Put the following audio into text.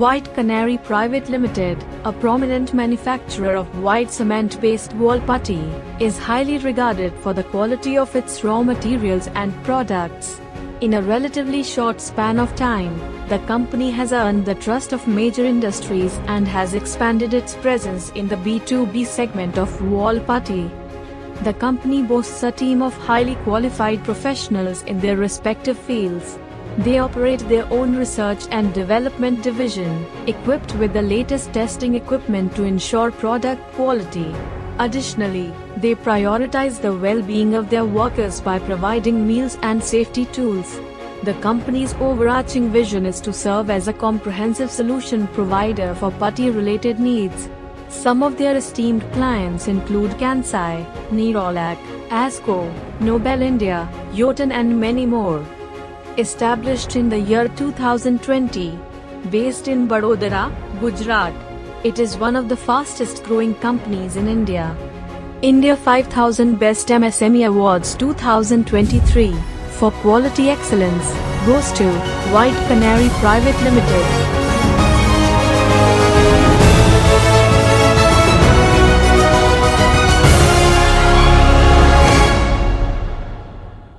White Canary Private Limited, a prominent manufacturer of white cement-based wall putty, is highly regarded for the quality of its raw materials and products. In a relatively short span of time, the company has earned the trust of major industries and has expanded its presence in the B2B segment of wall putty. The company boasts a team of highly qualified professionals in their respective fields. They operate their own research and development division, equipped with the latest testing equipment to ensure product quality. Additionally, they prioritize the well-being of their workers by providing meals and safety tools. The company's overarching vision is to serve as a comprehensive solution provider for putty-related needs. Some of their esteemed clients include Kansai, Nerolac, Akzo, Nobel India, Jotun and many more. Established in the year 2020, based in Vadodara, Gujarat, it is one of the fastest growing companies in India. India 5000 Best MSME Awards 2023 for quality excellence goes to White Canary Private Limited.